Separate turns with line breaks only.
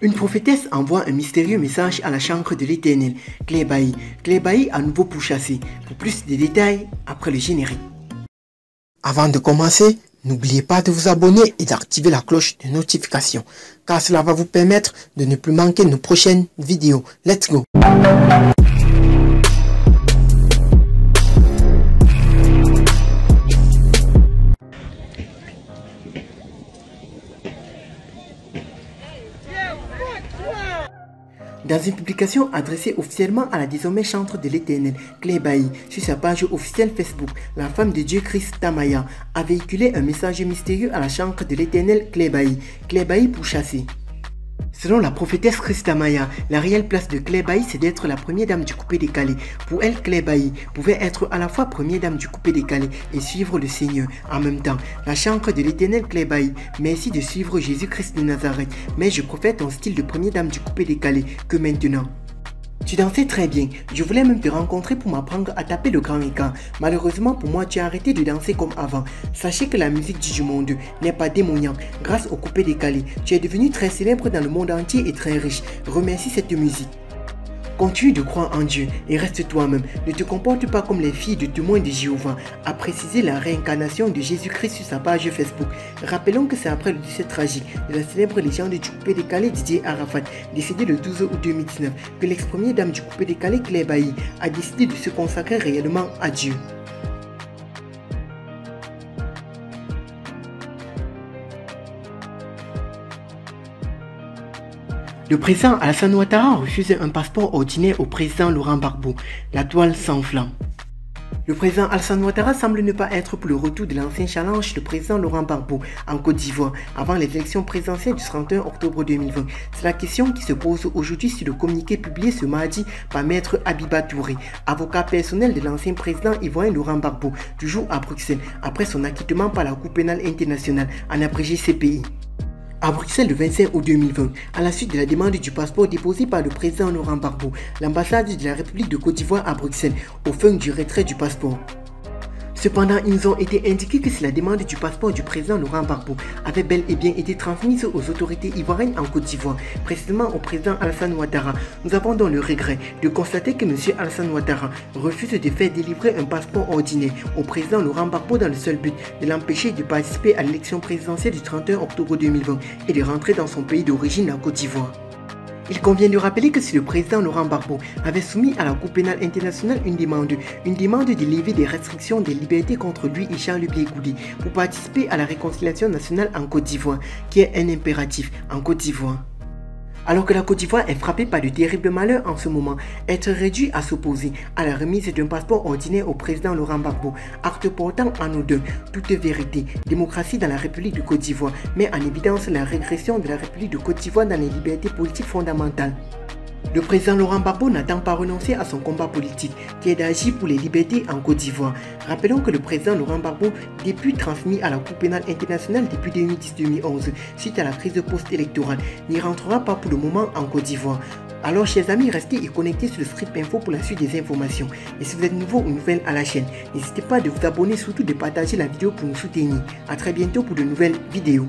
Une prophétesse envoie un mystérieux message à la chancre de l'éternel, Clébaï. Clébaï à nouveau pourchassé. Pour plus de détails, après le générique. Avant de commencer, n'oubliez pas de vous abonner et d'activer la cloche de notification, car cela va vous permettre de ne plus manquer nos prochaines vidéos. Let's go Dans une publication adressée officiellement à la désormais chantre de l'éternel, Clébaï, sur sa page officielle Facebook, la femme de Dieu Christ Tamaya a véhiculé un message mystérieux à la chantre de l'éternel Clébaï, Clébaï pour chasser. Selon la prophétesse Christamaya, la réelle place de Clébaï, c'est d'être la première dame du coupé décalé. Pour elle, Clébaï pouvait être à la fois première dame du coupé décalé et suivre le Seigneur en même temps. La chancre de l'éternel Clébaï, merci de suivre Jésus-Christ de Nazareth, mais je prophète en style de première dame du coupé décalé que maintenant. Tu dansais très bien. Je voulais même te rencontrer pour m'apprendre à taper le grand écart. Malheureusement pour moi, tu as arrêté de danser comme avant. Sachez que la musique du monde n'est pas démoniaque. Grâce au coupé décalé, tu es devenu très célèbre dans le monde entier et très riche. Remercie cette musique. Continue de croire en Dieu et reste toi-même. Ne te comporte pas comme les filles de témoins de Jéhovah, a précisé la réincarnation de Jésus-Christ sur sa page Facebook. Rappelons que c'est après le décès tragique de la célèbre légende du coupé décalé Didier Arafat, décédé le 12 août 2019, que l'ex-première dame du coupé décalé Claire Bailly a décidé de se consacrer réellement à Dieu. Le président Alassane Ouattara refuse un passeport ordinaire au président Laurent Gbagbo. La toile s'enflamme. Le président Alassane Ouattara semble ne pas être pour le retour de l'ancien challenge du président Laurent Gbagbo en Côte d'Ivoire avant les élections présidentielles du 31 octobre 2020. C'est la question qui se pose aujourd'hui sur le communiqué publié ce mardi par maître Abiba Touré, avocat personnel de l'ancien président ivoirien Laurent Gbagbo, toujours à Bruxelles, après son acquittement par la Cour pénale internationale en abrégé CPI à Bruxelles le 25 août 2020, à la suite de la demande du passeport déposée par le président Laurent Gbagbo, l'ambassade de la République de Côte d'Ivoire à Bruxelles, au fin du retrait du passeport. Cependant, ils nous ont été indiqués que si la demande du passeport du président Laurent Gbagbo avait bel et bien été transmise aux autorités ivoiriennes en Côte d'Ivoire, précisément au président Alassane Ouattara, nous avons donc le regret de constater que M. Alassane Ouattara refuse de faire délivrer un passeport ordinaire au président Laurent Gbagbo dans le seul but de l'empêcher de participer à l'élection présidentielle du 31 octobre 2020 et de rentrer dans son pays d'origine, la Côte d'Ivoire. Il convient de rappeler que si le président Laurent Gbagbo avait soumis à la Cour pénale internationale une demande, une demande de lever des restrictions des libertés contre lui et Charles Goudi pour participer à la réconciliation nationale en Côte d'Ivoire, qui est un impératif en Côte d'Ivoire. Alors que la Côte d'Ivoire est frappée par de terribles malheurs en ce moment, être réduit à s'opposer à la remise d'un passeport ordinaire au président Laurent Gbagbo, acte portant en nous deux toute vérité, démocratie dans la République de Côte d'Ivoire, met en évidence la régression de la République de Côte d'Ivoire dans les libertés politiques fondamentales. Le président Laurent Gbagbo n'attend pas renoncer à son combat politique, qui est d'agir pour les libertés en Côte d'Ivoire. Rappelons que le président Laurent Gbagbo, depuis transmis à la Cour pénale internationale depuis 2010-2011, suite à la crise post-électorale, n'y rentrera pas pour le moment en Côte d'Ivoire. Alors chers amis, restez et connectés sur le Script Info pour la suite des informations. Et si vous êtes nouveau ou nouvelle à la chaîne, n'hésitez pas à vous abonner, surtout de partager la vidéo pour nous soutenir. A très bientôt pour de nouvelles vidéos.